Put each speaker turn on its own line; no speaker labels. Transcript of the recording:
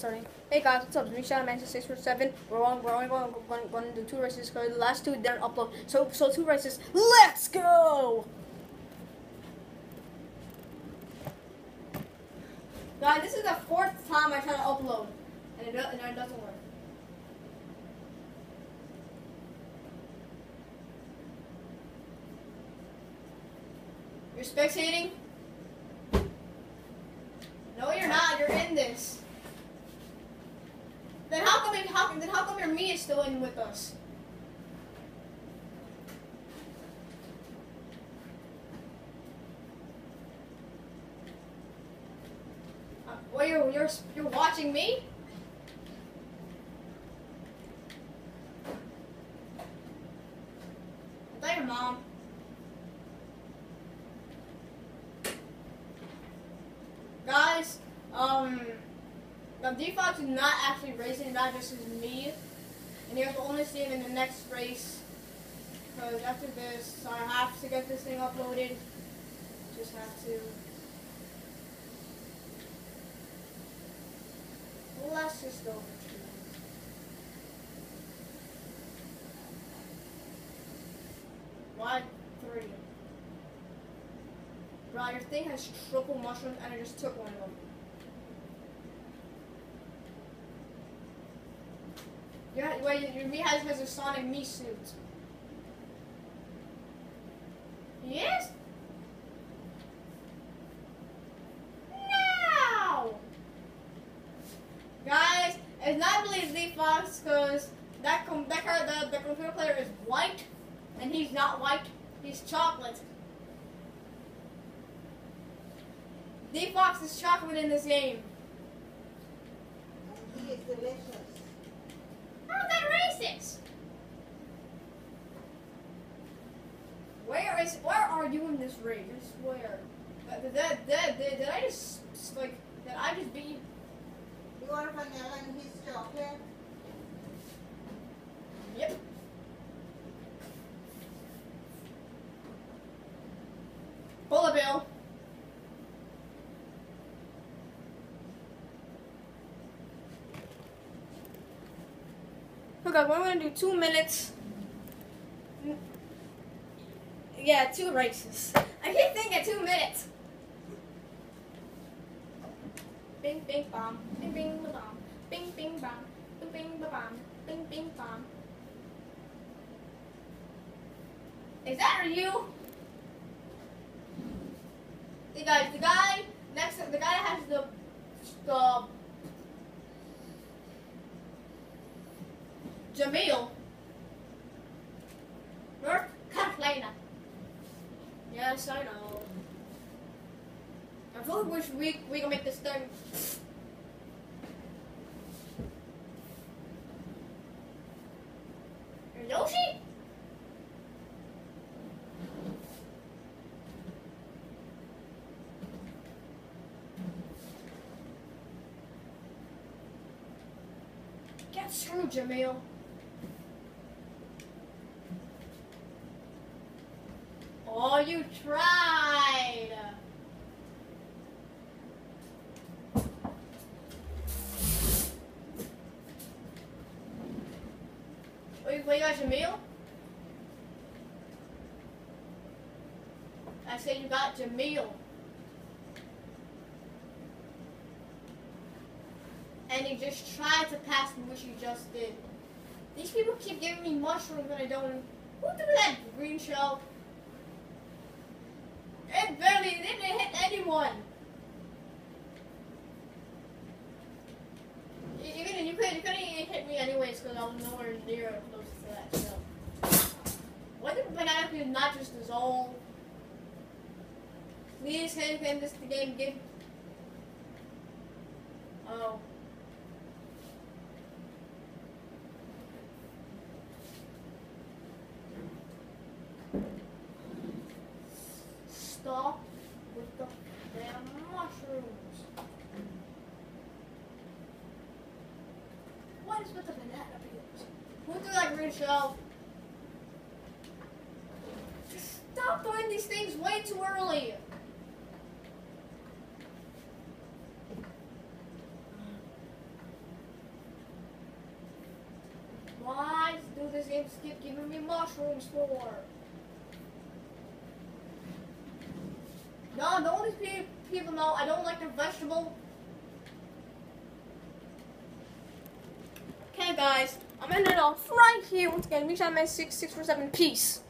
Starting. Hey guys, what's up? It's me, Shadow Man six four seven. We're on. We're only going, going, going to do two races because the last two didn't upload. So so two races. Let's go. Guys, this is the fourth time I try to upload, and it, and it doesn't work. You're spectating? No, you're not. You're in this. Come how, then how come your me is still in with us? Uh, well, you're you're you're watching me. Your mom. Guys, um. Now, D Fox is not actually racing, that just is me. And you have to only see him in the next race. Because after this, I have to get this thing uploaded. Just have to. Let's just go. Why three? Bro, your thing has triple mushrooms and I just took one of them. Well, your me has a Sonic me suit. Yes. Now, guys, it's not really Z Fox because that com- that card the, the computer player is white, and he's not white. He's chocolate. D Fox is chocolate in this game.
He is delicious.
How's that racist? Where is? Where are you in this race? I swear. That? Did, did I just like? Did I just beat?
You want vanilla chocolate?
Yep. Pull a bill. Oh okay, we're gonna do two minutes. Yeah, two races. I keep thinking two minutes. Bing, bing, bomb. Bing, bing, bomb. Bing, bing, bomb. Bing, bing, bomb. Bing, bing, bomb. Is that you? The guy, the guy next, to, the guy has the the Jamil, North Carolina. Yes, I know. I really wish we we can make this thing. Yoshi? Get screwed, Jamil. Oh, you tried. Wait, wait, you got Jamil? I said you got Jamil. And you just tried to pass me, which you just did. These people keep giving me mushrooms and I don't. Who threw that green shell? It barely it didn't hit anyone. You, you couldn't you couldn't you couldn't even hit me anyways because I was nowhere near close to that. Why did banana not just dissolve? Please can can this game give Oh. So, stop doing these things way too early. Why do this game keep giving me mushrooms for? No, the only people know I don't like their vegetable guys, I'm ending it off right here. Once again, reach out my six six four seven. Peace.